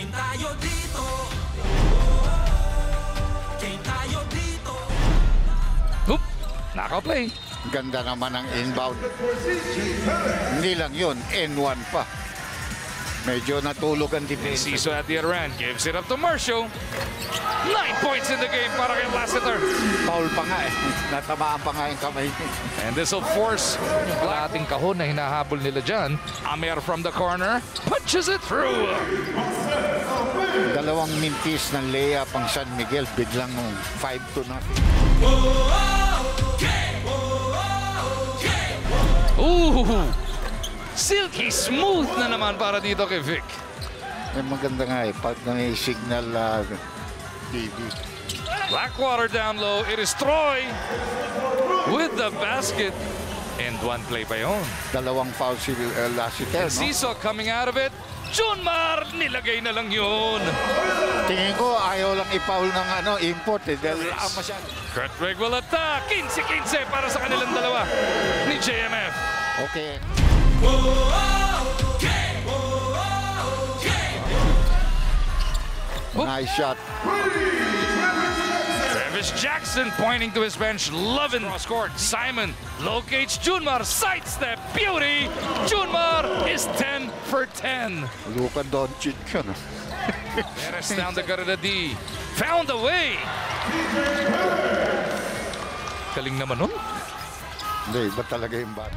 Game tayo dito. Game tayo dito. Oop, nakaplay. Ganda naman ang inbound. Hindi lang yun, N1 pa. Medyo natulog ang defense. Ciso at the other end gives it up to Marshall. Nine points in the game para kay Lassiter. Foul pa nga eh. Natamaan pa nga yung kamay. And this will force kalating kahon na hinahabol nila dyan. Amer from the corner, punches it through. Dalawang mintis ng Lea pang San Miguel. Biglang 5 to nothing. Ooh, silky smooth na naman para dito kay Vic. Eh, maganda nga eh. Pag may signal uh, TV. Blackwater down low. It is Troy with the basket. And one play pa yun. Dalawang foul si uh, Lassiter. No? Ciso coming out of it. Junmar, nilagay na lang yun. Tingin ko ayaw lang i-foul ng ano, import eh. Dahil ah, masyado. Kurtwig will attack. 15-15 para sa kanilang dalawa ni JMF. Okay. Nice shot. Travis Jackson pointing to his bench. Lovin cross court. Simon locates Junmar. Sidestep. Beauty. Junmar is 10 for 10. Luka Doncic yun. Perez down the gut of the D. Found a way. Galing naman nun. Hindi, iba talaga yung bat.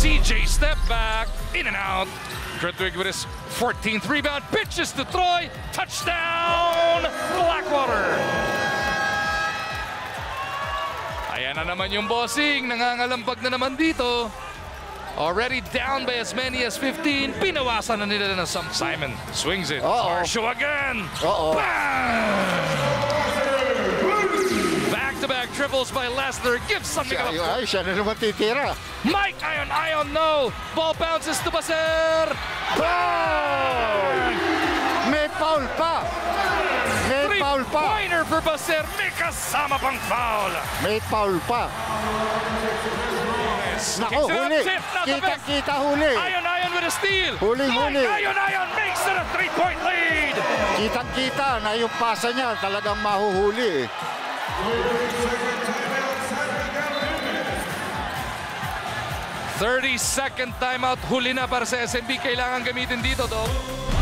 CJ step back. In and out. Kurtwig with his 14th rebound. Pitches to Troy. Touchdown. Blackwater. Ayan na naman yung bossing. Nangangalambag na naman dito. Already down by as many as 15. Pinawasan na nila na some Simon. Swings it. Uh-oh. Show again. Oo. Bang! Triples by Lesnar. Gives something Siya, a ay, siya na naman titira. Mike Ion Ion no. Ball bounces to Baser. Foul! May foul pa! May foul pa! Three-pointer for Baser. May kasama pang foul. May foul pa! Nako, up, huli! best. Kita-kita huli! Ion Ion with a steal. Huling Mike huli. Ion Ion makes it a three-point lead. Kitang-kita na yung pasa niya talagang mahuhuli. Eh. Thirty second timeout. Huli na para sa SMB. Kailangan gamitin dito, Dog.